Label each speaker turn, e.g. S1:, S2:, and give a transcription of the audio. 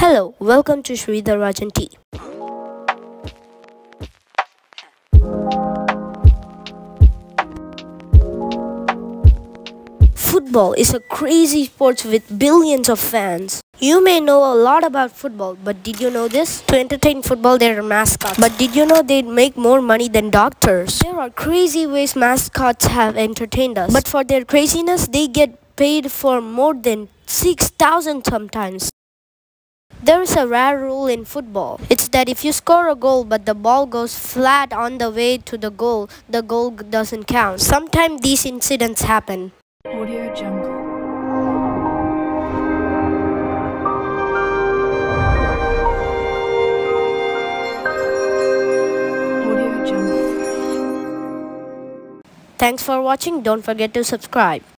S1: Hello, welcome to Srithar Rajan T. Football is a crazy sport with billions of fans. You may know a lot about football, but did you know this? To entertain football, there are mascots. But did you know they'd make more money than doctors? There are crazy ways mascots have entertained us. But for their craziness, they get paid for more than 6,000 sometimes. There is a rare rule in football. It's that if you score a goal but the ball goes flat on the way to the goal, the goal doesn't count. Sometimes these incidents happen.
S2: Audio Jungle. Audio Jungle.
S1: Thanks for watching. Don't forget to subscribe.